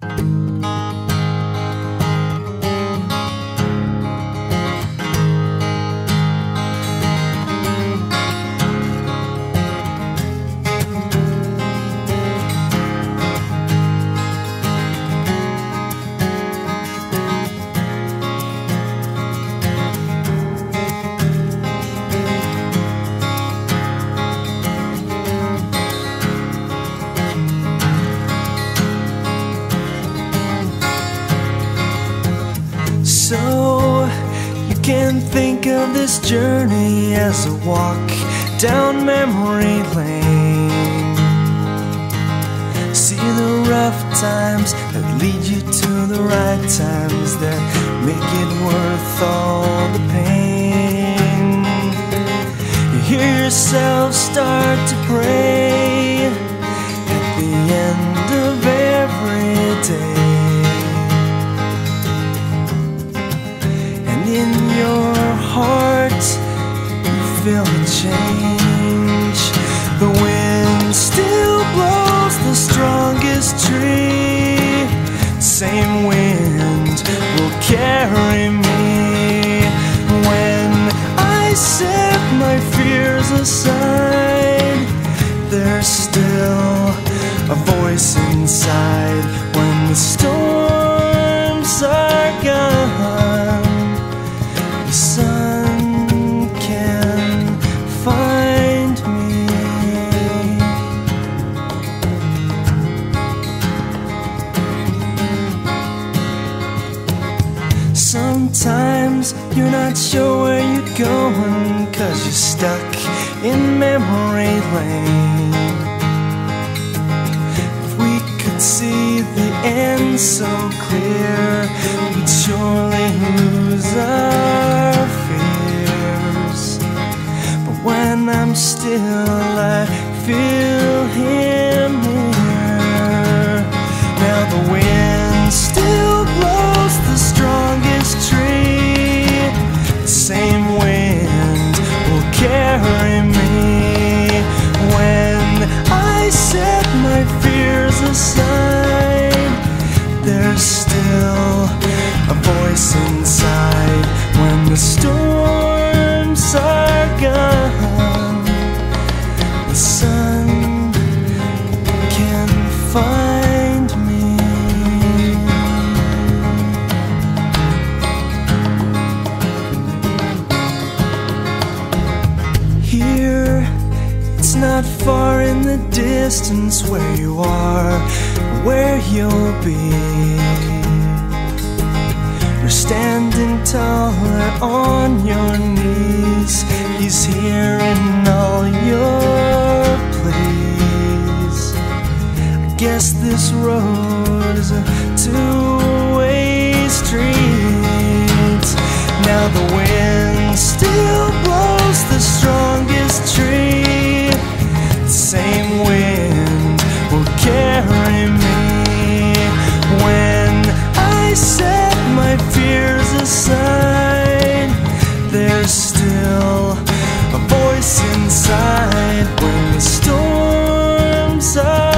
So can think of this journey as a walk down memory lane. See the rough times that lead you to the right times that make it worth all the pain. You hear yourself start to pray at the end of every day. Feel a change. The wind still blows the strongest tree. Same wind will carry me when I set my fears aside. There's still a voice inside when the storms Sometimes you're not sure where you're going, cause you're stuck in memory lane. If we could see the end so clear, we'd surely lose our fears. But when I'm still, I feel him There's still a voice inside when the storms are gone. Far in the distance where you are, where you'll be. You're standing taller on your knees. He's hearing all your pleas. I guess this road is a two-way street. Now the still sign There's still a voice inside When the storm's up